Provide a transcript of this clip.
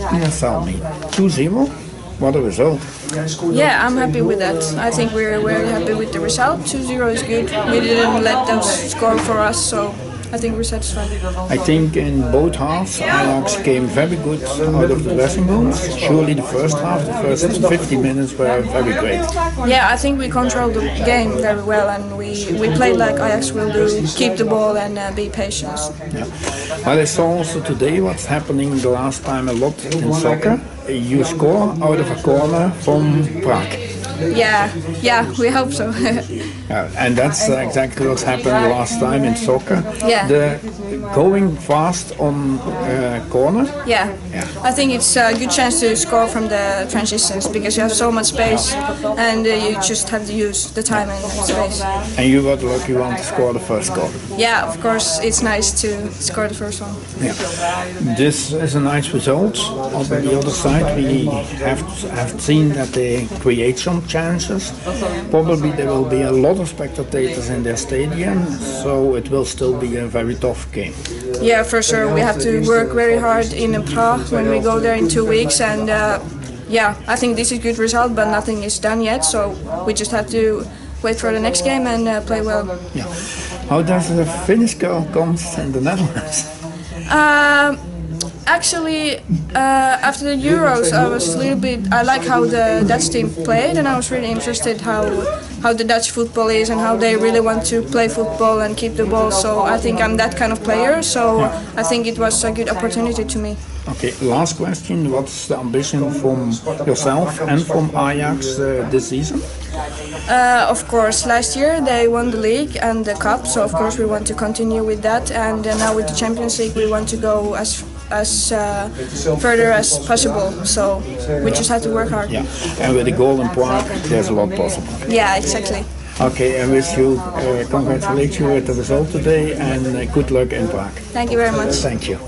Yeah, tell me. 2-0? What a result. Yeah, I'm happy with that. I think we're very happy with the result. 2-0 is good. We didn't let them score for us, so I think we're satisfied. I think in both halves, Ajax came very good out of the dressing rooms. Surely the first half, the first 50 minutes were very great. Yeah, I think we controlled the game very well, and we, we played like Ajax will do, keep the ball and uh, be patient. Yeah. Well, I saw also today what's happening the last time a lot in soccer. You score out of a corner from Prague. Yeah, yeah, we hope so. Yeah, and that's uh, exactly what's happened last time in soccer. Yeah. The going fast on uh, corner. yeah. Yeah. I think it's a good chance to score from the transitions because you have so much space and uh, you just have to use the time and space. And you got lucky one to score the first goal. Yeah, of course, it's nice to score the first one. Yeah. This is a nice result. On the other side, we have have seen that they create some chances. Probably there will be a lot of spectators in their stadium, so it will still be a very tough game. Yeah, for sure. We have to work very hard in Prague when we go there in two weeks, and uh, yeah, I think this is a good result, but nothing is done yet. So we just have to wait for the next game and uh, play well. Yeah. How does the Finnish girl come in the Netherlands? Um, actually, uh, after the Euros, I was a little bit. I like how the Dutch team played, and I was really interested how how the Dutch football is and how they really want to play football and keep the ball. So I think I'm that kind of player. So I think it was a good opportunity to me. Okay, last question. What's the ambition from yourself and from Ajax uh, this season? Uh, of course, last year they won the league and the cup, so of course we want to continue with that. And uh, now with the Champions League, we want to go as as uh, further as possible. So we just have to work hard. Yeah, and with the golden in Prague, there's a lot possible. Yeah, exactly. Okay, I wish you uh, congratulate you with the result today and uh, good luck in Prague. Thank you very much. Thank you.